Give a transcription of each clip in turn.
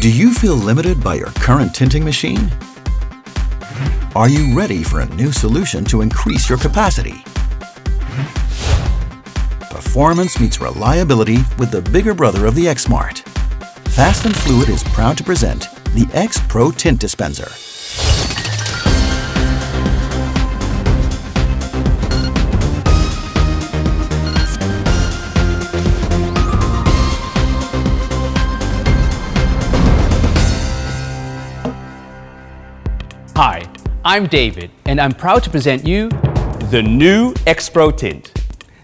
Do you feel limited by your current tinting machine? Are you ready for a new solution to increase your capacity? Performance meets reliability with the bigger brother of the X-Smart. Fast and Fluid is proud to present the X Pro Tint Dispenser. Hi, I'm David, and I'm proud to present you the new X-Pro Tint.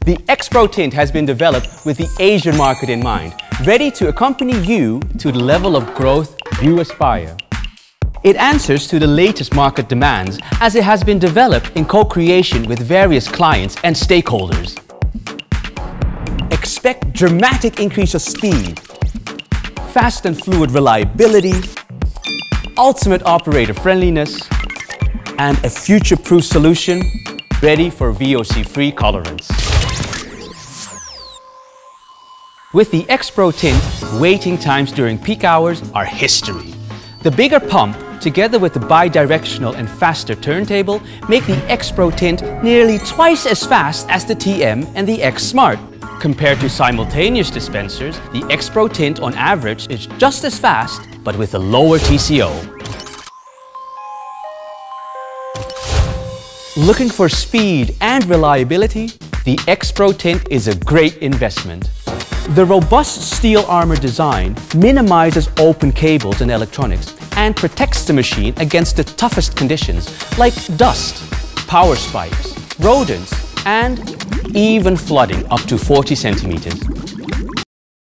The X-Pro Tint has been developed with the Asian market in mind, ready to accompany you to the level of growth you aspire. It answers to the latest market demands as it has been developed in co-creation with various clients and stakeholders. Expect dramatic increase of speed, fast and fluid reliability, ultimate operator friendliness, and a future-proof solution ready for VOC-free colorants. With the X-Pro tint, waiting times during peak hours are history. The bigger pump, together with the bi-directional and faster turntable, make the X-Pro tint nearly twice as fast as the TM and the X-Smart. Compared to simultaneous dispensers, the X-Pro tint on average is just as fast, but with a lower TCO. Looking for speed and reliability? The X-Pro tint is a great investment. The robust steel armor design minimizes open cables and electronics and protects the machine against the toughest conditions like dust, power spikes, rodents, and even flooding up to 40 centimeters.